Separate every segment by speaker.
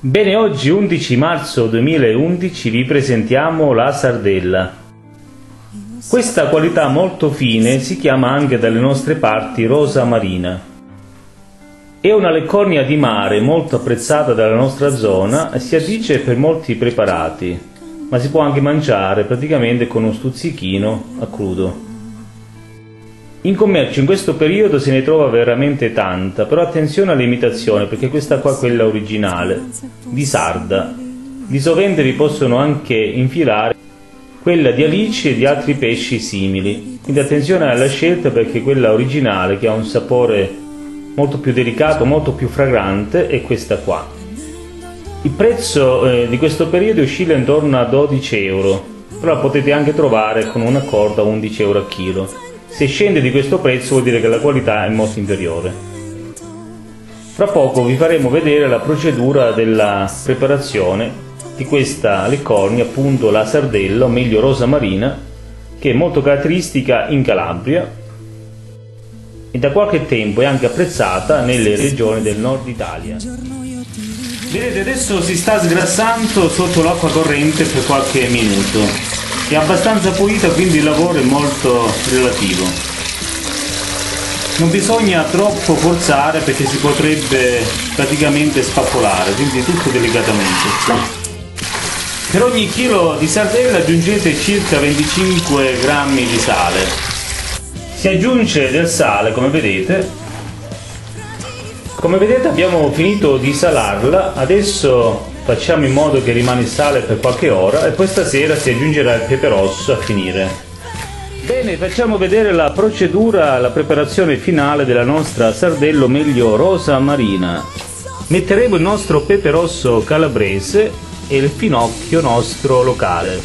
Speaker 1: Bene, oggi 11 marzo 2011 vi presentiamo la sardella. Questa qualità molto fine si chiama anche dalle nostre parti rosa marina. È una leccornia di mare molto apprezzata dalla nostra zona e si addice per molti preparati, ma si può anche mangiare praticamente con uno stuzzichino a crudo. In commercio in questo periodo se ne trova veramente tanta, però attenzione all'imitazione perché questa qua è quella originale, di sarda. Di sovente vi possono anche infilare quella di alici e di altri pesci simili, quindi attenzione alla scelta perché quella originale che ha un sapore molto più delicato, molto più fragrante è questa qua. Il prezzo eh, di questo periodo oscilla intorno a 12 euro, però la potete anche trovare con un accordo a 11 euro a chilo. Se scende di questo prezzo vuol dire che la qualità è molto inferiore. Fra poco vi faremo vedere la procedura della preparazione di questa leccornia, appunto la sardella, o meglio rosa marina, che è molto caratteristica in Calabria e da qualche tempo è anche apprezzata nelle regioni del nord Italia. Vedete adesso si sta sgrassando sotto l'acqua corrente per qualche minuto è abbastanza pulita quindi il lavoro è molto relativo. Non bisogna troppo forzare perché si potrebbe praticamente spappolare quindi tutto delicatamente. Per ogni chilo di sardella aggiungete circa 25 grammi di sale. Si aggiunge del sale come vedete. Come vedete abbiamo finito di salarla. Adesso Facciamo in modo che rimane il sale per qualche ora e poi stasera si aggiungerà il pepe rosso a finire. Bene, facciamo vedere la procedura, la preparazione finale della nostra sardello meglio rosa marina. Metteremo il nostro pepe rosso calabrese e il finocchio nostro locale.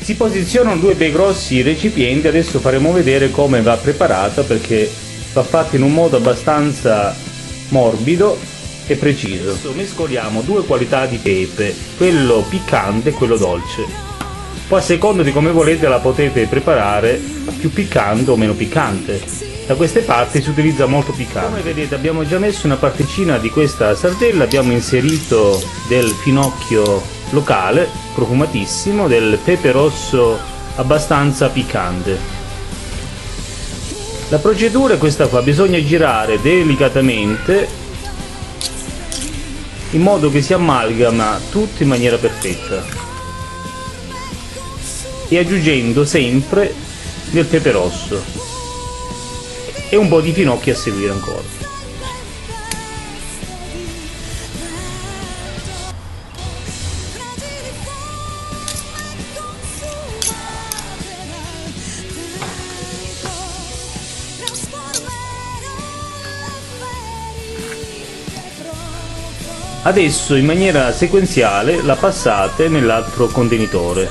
Speaker 1: Si posizionano due bei grossi recipienti, adesso faremo vedere come va preparata perché va fatta in un modo abbastanza morbido e preciso. Adesso mescoliamo due qualità di pepe, quello piccante e quello dolce. Poi a seconda di come volete la potete preparare più piccante o meno piccante. Da queste parti si utilizza molto piccante. Come vedete abbiamo già messo una particina di questa sardella, abbiamo inserito del finocchio locale, profumatissimo, del pepe rosso abbastanza piccante. La procedura è questa qua, bisogna girare delicatamente in modo che si amalgama tutto in maniera perfetta e aggiungendo sempre del pepe rosso e un po' di finocchi a seguire ancora. Adesso in maniera sequenziale la passate nell'altro contenitore.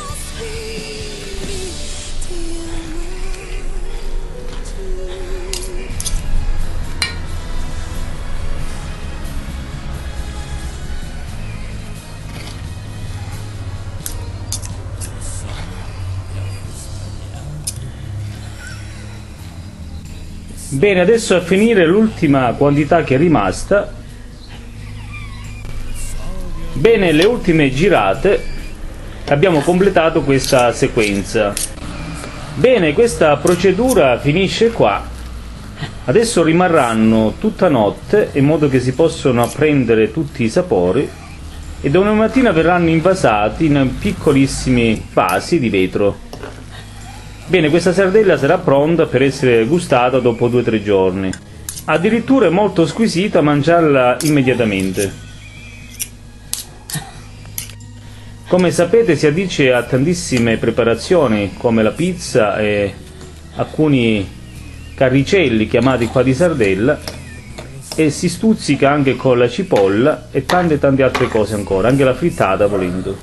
Speaker 1: Bene, adesso a finire l'ultima quantità che è rimasta Bene, le ultime girate abbiamo completato questa sequenza. Bene, questa procedura finisce qua. Adesso rimarranno tutta notte in modo che si possano apprendere tutti i sapori e domani mattina verranno invasati in piccolissimi vasi di vetro. Bene, questa sardella sarà pronta per essere gustata dopo 2-3 giorni. Addirittura è molto squisita mangiarla immediatamente. Come sapete si addice a tantissime preparazioni come la pizza e alcuni carricelli chiamati qua di sardella e si stuzzica anche con la cipolla e tante tante altre cose ancora, anche la frittata volendo.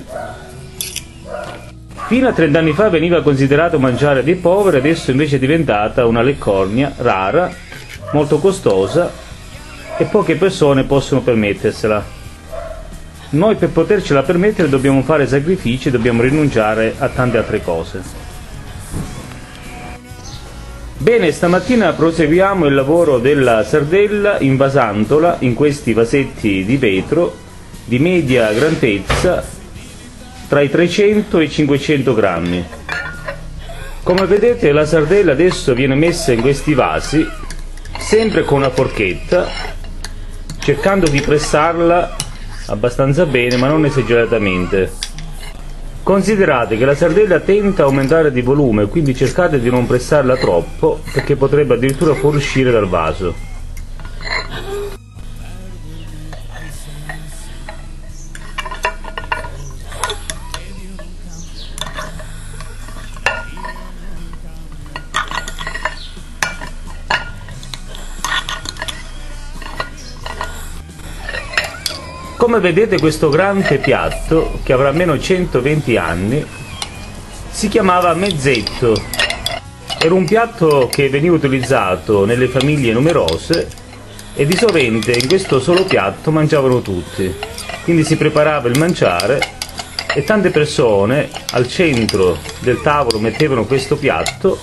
Speaker 1: Fino a 30 anni fa veniva considerato mangiare dei poveri, adesso invece è diventata una leccornia rara, molto costosa e poche persone possono permettersela. Noi per potercela permettere dobbiamo fare sacrifici, dobbiamo rinunciare a tante altre cose. Bene, stamattina proseguiamo il lavoro della sardella invasandola in questi vasetti di vetro di media grandezza tra i 300 e i 500 grammi. Come vedete la sardella adesso viene messa in questi vasi, sempre con una forchetta, cercando di pressarla abbastanza bene ma non esageratamente. Considerate che la sardella tenta a aumentare di volume, quindi cercate di non pressarla troppo perché potrebbe addirittura fuoriuscire dal vaso. Come vedete questo grande piatto, che avrà almeno 120 anni, si chiamava mezzetto. Era un piatto che veniva utilizzato nelle famiglie numerose e di sovente in questo solo piatto mangiavano tutti. Quindi si preparava il mangiare e tante persone al centro del tavolo mettevano questo piatto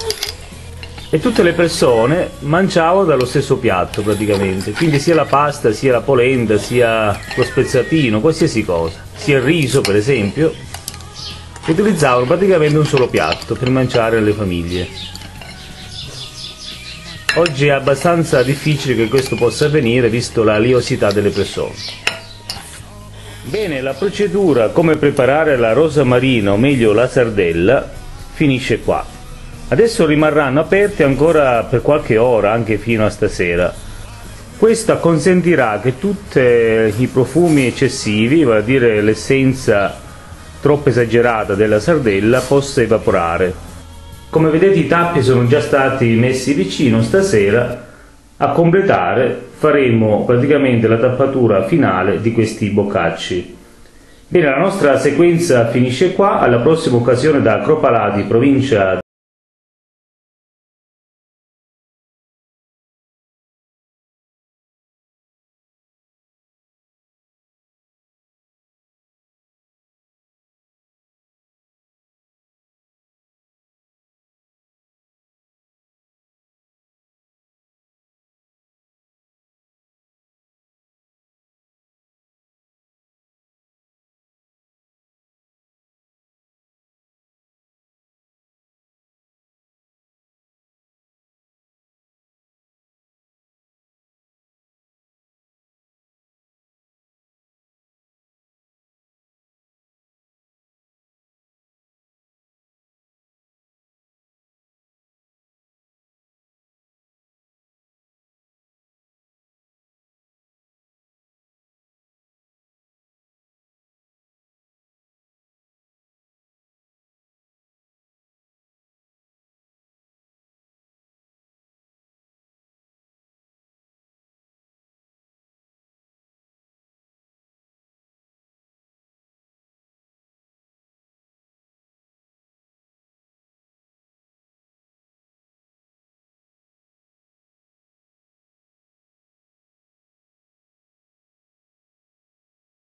Speaker 1: e tutte le persone mangiavano dallo stesso piatto praticamente, quindi sia la pasta, sia la polenta, sia lo spezzatino, qualsiasi cosa, sia il riso per esempio, utilizzavano praticamente un solo piatto per mangiare alle famiglie. Oggi è abbastanza difficile che questo possa avvenire visto la liosità delle persone. Bene, la procedura come preparare la rosa marina o meglio la sardella finisce qua. Adesso rimarranno aperti ancora per qualche ora, anche fino a stasera. Questo consentirà che tutti i profumi eccessivi, vale a dire l'essenza troppo esagerata della sardella, possa evaporare. Come vedete i tappi sono già stati messi vicino stasera. A completare faremo praticamente la tappatura finale di questi boccacci. Bene, la nostra sequenza finisce qua, alla prossima occasione da Cropalati, provincia